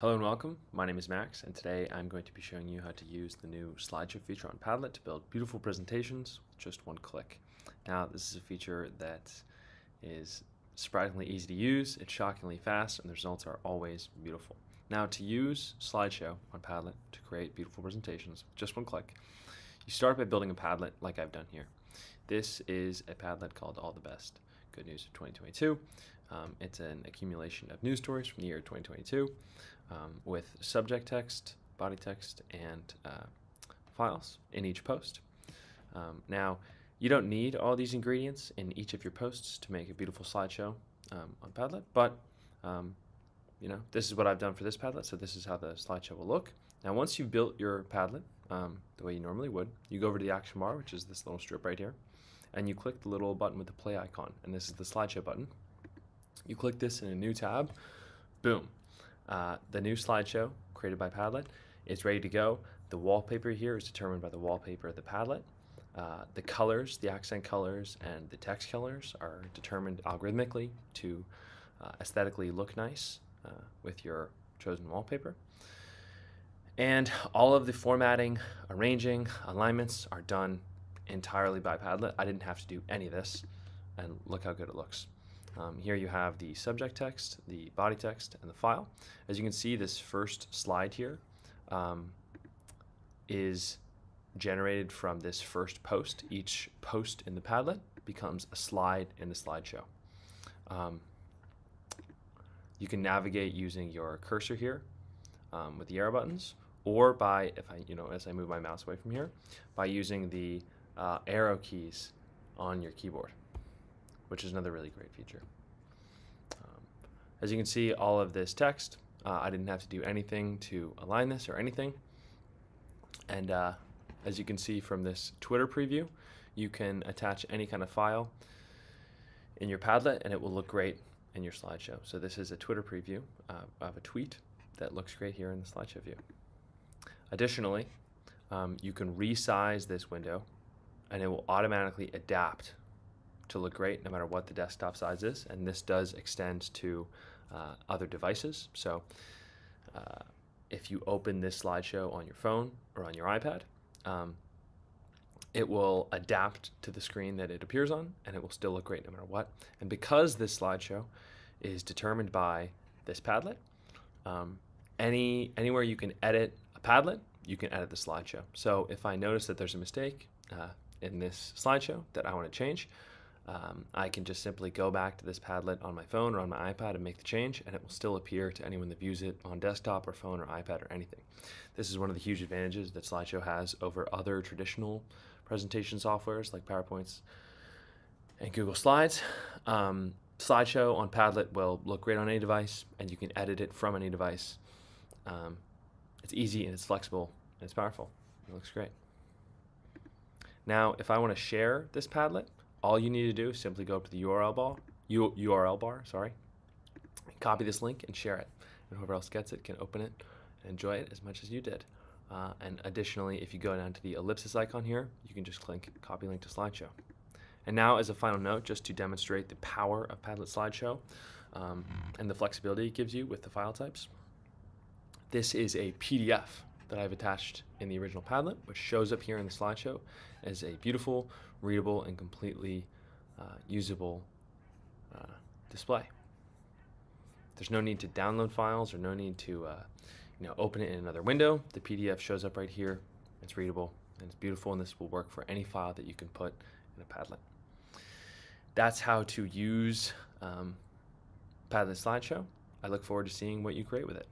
Hello and welcome. My name is Max, and today I'm going to be showing you how to use the new slideshow feature on Padlet to build beautiful presentations with just one click. Now, this is a feature that is surprisingly easy to use, it's shockingly fast, and the results are always beautiful. Now, to use slideshow on Padlet to create beautiful presentations with just one click, you start by building a Padlet like I've done here. This is a Padlet called All the Best News of 2022. Um, it's an accumulation of news stories from the year 2022 um, with subject text, body text, and uh, files in each post. Um, now, you don't need all these ingredients in each of your posts to make a beautiful slideshow um, on Padlet, but um, you know this is what I've done for this Padlet, so this is how the slideshow will look. Now, once you've built your Padlet um, the way you normally would, you go over to the action bar, which is this little strip right here, and you click the little button with the play icon, and this is the slideshow button. You click this in a new tab, boom, uh, the new slideshow created by Padlet is ready to go. The wallpaper here is determined by the wallpaper of the Padlet. Uh, the colors, the accent colors, and the text colors are determined algorithmically to uh, aesthetically look nice uh, with your chosen wallpaper. And all of the formatting, arranging, alignments are done entirely by Padlet. I didn't have to do any of this, and look how good it looks. Um, here you have the subject text, the body text, and the file. As you can see, this first slide here um, is generated from this first post. Each post in the Padlet becomes a slide in the slideshow. Um, you can navigate using your cursor here um, with the arrow buttons, or by, if I, you know, as I move my mouse away from here, by using the uh, arrow keys on your keyboard which is another really great feature. Um, as you can see, all of this text, uh, I didn't have to do anything to align this or anything. And uh, as you can see from this Twitter preview, you can attach any kind of file in your Padlet and it will look great in your slideshow. So this is a Twitter preview uh, of a tweet that looks great here in the slideshow view. Additionally, um, you can resize this window and it will automatically adapt to look great no matter what the desktop size is. And this does extend to uh, other devices. So uh, if you open this slideshow on your phone or on your iPad, um, it will adapt to the screen that it appears on and it will still look great no matter what. And because this slideshow is determined by this Padlet, um, any anywhere you can edit a Padlet, you can edit the slideshow. So if I notice that there's a mistake uh, in this slideshow that I want to change, um, I can just simply go back to this Padlet on my phone or on my iPad and make the change, and it will still appear to anyone that views it on desktop or phone or iPad or anything. This is one of the huge advantages that Slideshow has over other traditional presentation softwares like PowerPoints and Google Slides. Um, Slideshow on Padlet will look great on any device, and you can edit it from any device. Um, it's easy and it's flexible and it's powerful. It looks great. Now, if I want to share this Padlet, all you need to do is simply go up to the URL bar, U URL bar, sorry, copy this link and share it. And whoever else gets it can open it and enjoy it as much as you did. Uh, and additionally, if you go down to the ellipsis icon here, you can just click copy link to slideshow. And now as a final note, just to demonstrate the power of Padlet Slideshow um, and the flexibility it gives you with the file types, this is a PDF that I've attached in the original Padlet, which shows up here in the slideshow as a beautiful, readable, and completely uh, usable uh, display. There's no need to download files or no need to uh, you know, open it in another window. The PDF shows up right here. It's readable and it's beautiful, and this will work for any file that you can put in a Padlet. That's how to use um, Padlet Slideshow. I look forward to seeing what you create with it.